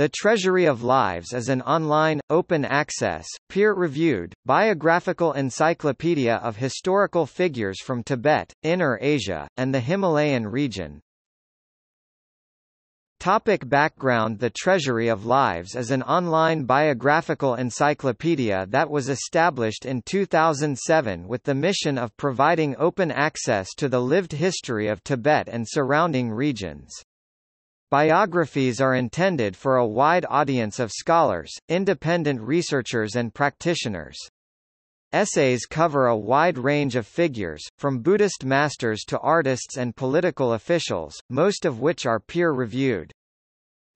The Treasury of Lives is an online, open-access, peer-reviewed, biographical encyclopedia of historical figures from Tibet, Inner Asia, and the Himalayan region. Topic background The Treasury of Lives is an online biographical encyclopedia that was established in 2007 with the mission of providing open access to the lived history of Tibet and surrounding regions. Biographies are intended for a wide audience of scholars, independent researchers and practitioners. Essays cover a wide range of figures, from Buddhist masters to artists and political officials, most of which are peer-reviewed.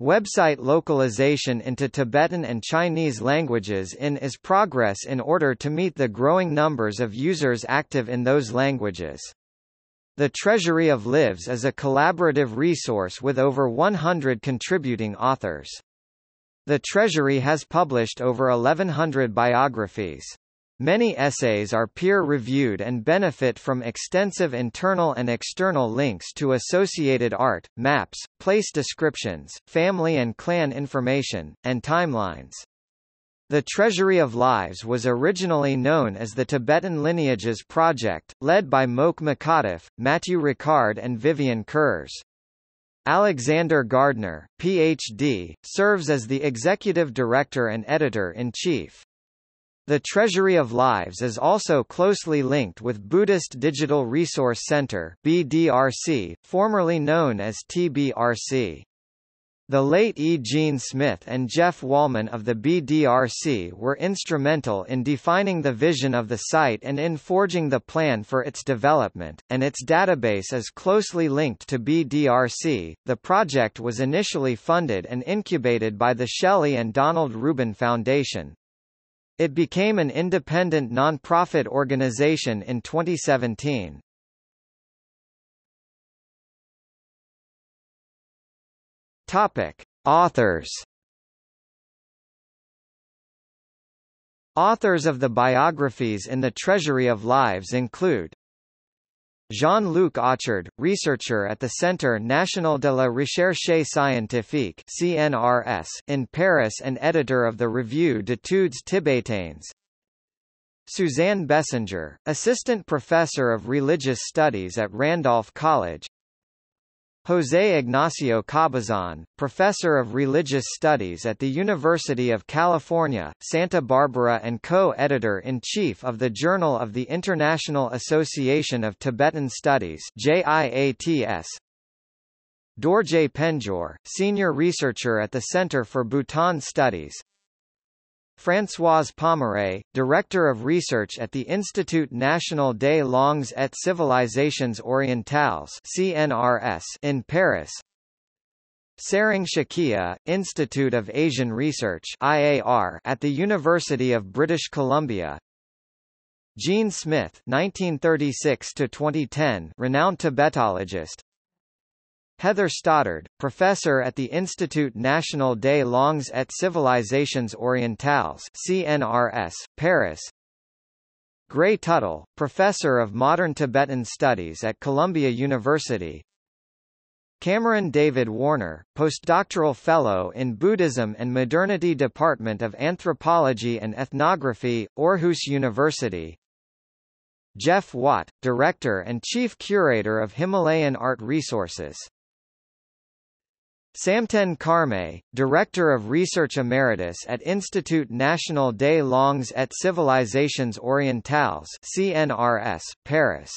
Website localization into Tibetan and Chinese languages in is progress in order to meet the growing numbers of users active in those languages. The Treasury of Lives is a collaborative resource with over 100 contributing authors. The Treasury has published over 1100 biographies. Many essays are peer-reviewed and benefit from extensive internal and external links to associated art, maps, place descriptions, family and clan information, and timelines. The Treasury of Lives was originally known as the Tibetan Lineages Project, led by Moke Makatev, Matthew Ricard and Vivian Kurz. Alexander Gardner, Ph.D., serves as the executive director and editor-in-chief. The Treasury of Lives is also closely linked with Buddhist Digital Resource Center BDRC, formerly known as TBRC. The late E. Gene Smith and Jeff Wallman of the BDRC were instrumental in defining the vision of the site and in forging the plan for its development, and its database is closely linked to BDRC. The project was initially funded and incubated by the Shelley and Donald Rubin Foundation. It became an independent non-profit organization in 2017. Topic: Authors. Authors of the biographies in the Treasury of Lives include Jean-Luc Achard, researcher at the Centre National de la Recherche Scientifique (CNRS) in Paris and editor of the Revue d'études tibétaines. Suzanne Bessenger, assistant professor of religious studies at Randolph College. José Ignacio Cabezón, professor of religious studies at the University of California, Santa Barbara and co-editor-in-chief of the Journal of the International Association of Tibetan Studies JIATS. Dorje Penjoor, senior researcher at the Center for Bhutan Studies, Françoise Pommaret, Director of Research at the Institut National des Langues et Civilisations Orientales CNRS in Paris. Tsering Shakya, Institute of Asian Research IAR at the University of British Columbia. Gene Smith 1936 2010 renowned Tibetologist Heather Stoddard, professor at the Institut National des Langues et Civilisations Orientales CNRS, Paris. Gray Tuttle, professor of modern Tibetan studies at Columbia University. Cameron David Warner, postdoctoral fellow in Buddhism and Modernity Department of Anthropology and Ethnography, Aarhus University. Jeff Watt, Director and Chief Curator of Himalayan Art Resources Samten Karmay, Director of Research Emeritus at Institut National des Langues et Civilisations Orientales CNRS, Paris